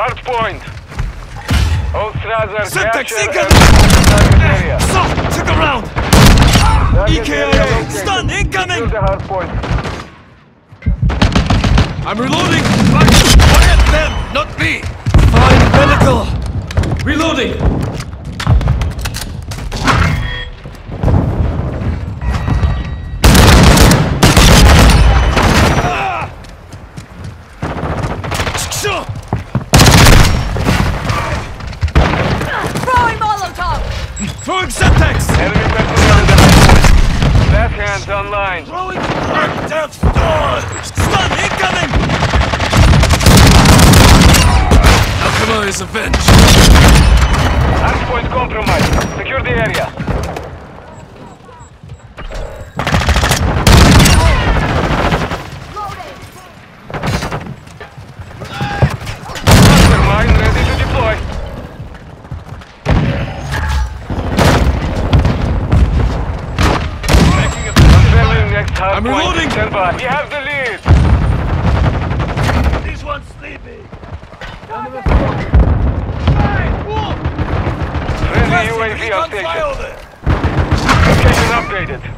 Hard point. All Strasser Syntax capture incoming! and target area. Soft, check around! EKIA, stun incoming! The hard point. I'm reloading! Quiet them, not me! Find medical! Reloading! Throwing Semtex! Enemy personnel in the. Left hands online. Throwing Death Door! Stun incoming! Alchema is avenged. Hard point compromised. Secure the area. Hard I'm point. reloading. Stand by. We have the lead. This one's sleepy. Friendly UAV on station. Location updated.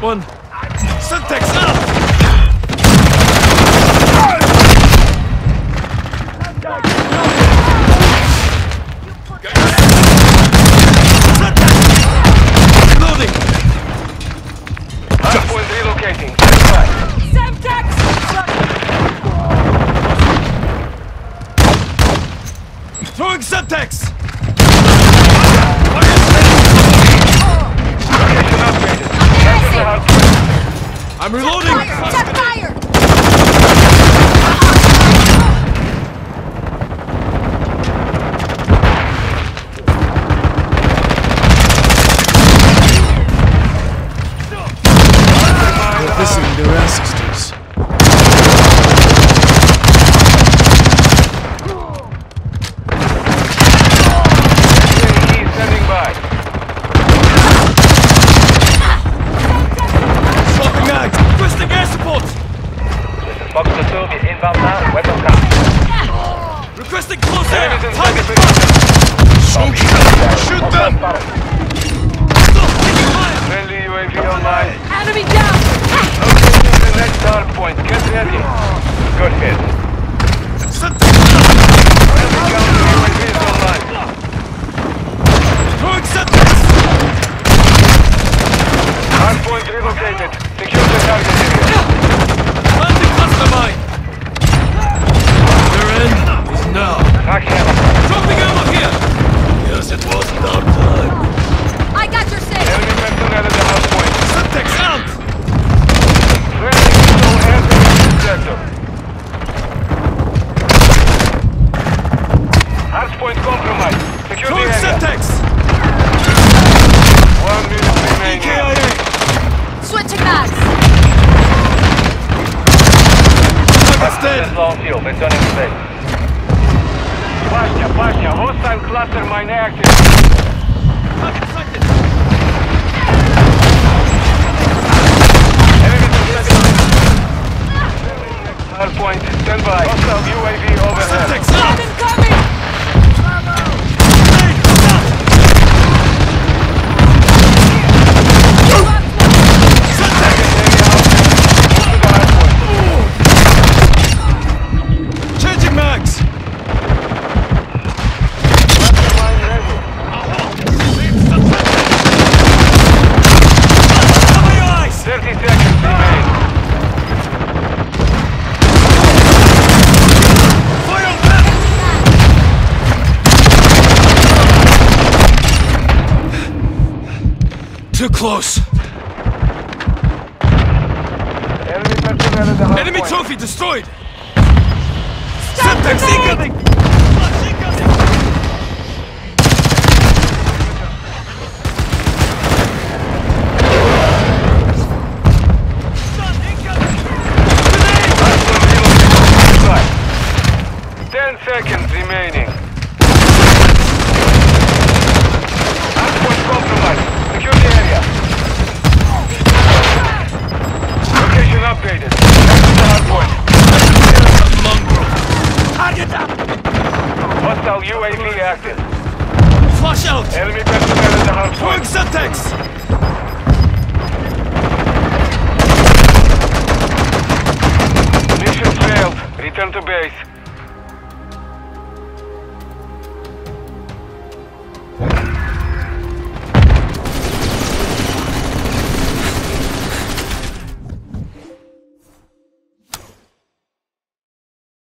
that one. By. Semtex! Throwing Semtex! I'm reloading! Fire! Fire! cluster mine active. Too close. Enemy, Enemy trophy destroyed! Stop, Stop the to base.